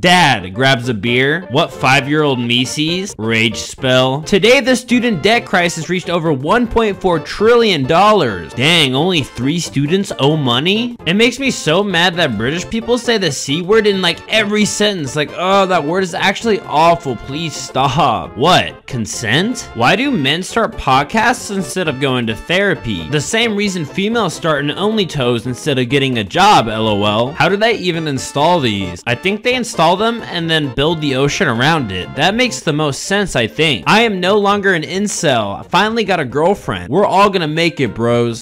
Dad grabs a beer. What five-year-old me sees? Rage spell. Today, the student debt crisis reached over 1.4 trillion dollars. Dang, only three students owe money? It makes me so mad that British people say the C word in like every sentence. Like, oh, that word is actually awful. Please stop. What? Consent? Why do men start podcasts instead of going to therapy? The same reason females start an OnlyToes instead of getting a job, lol. How do they even install these? I think they install them and then build the ocean around it. That makes the most sense, I think. I am no longer an incel. I finally got a girlfriend. We're all gonna make it, bros.